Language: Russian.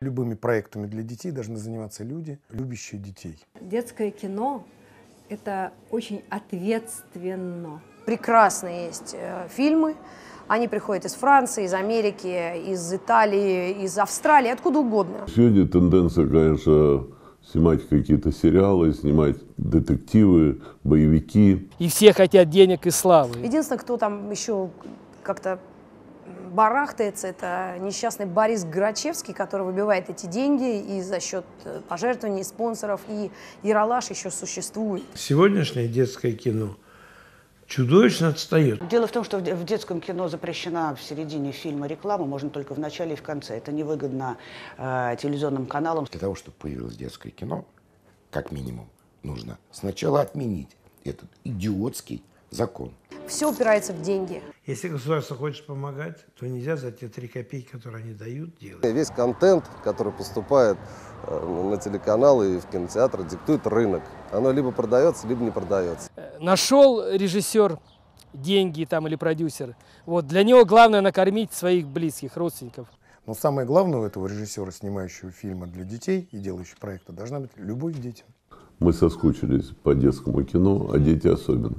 Любыми проектами для детей должны заниматься люди, любящие детей. Детское кино – это очень ответственно. Прекрасные есть э, фильмы. Они приходят из Франции, из Америки, из Италии, из Австралии, откуда угодно. Сегодня тенденция, конечно, снимать какие-то сериалы, снимать детективы, боевики. И все хотят денег и славы. Единственное, кто там еще как-то барахтается, это несчастный Борис Грачевский, который выбивает эти деньги и за счет э, пожертвований, спонсоров, и Яралаш еще существует. Сегодняшнее детское кино чудовищно отстает. Дело в том, что в детском кино запрещена в середине фильма реклама, можно только в начале и в конце. Это невыгодно э, телевизионным каналам. Для того, чтобы появилось детское кино, как минимум, нужно сначала отменить этот идиотский закон. Все упирается в деньги. Если государство хочет помогать, то нельзя за те три копейки, которые они дают, делать. Весь контент, который поступает э, на телеканалы и в кинотеатры, диктует рынок. Оно либо продается, либо не продается. Нашел режиссер деньги там или продюсер. Вот для него главное накормить своих близких, родственников. Но самое главное у этого режиссера, снимающего фильмы для детей и делающего проекты, должна быть любовь к детям. Мы соскучились по детскому кино, а дети особенно.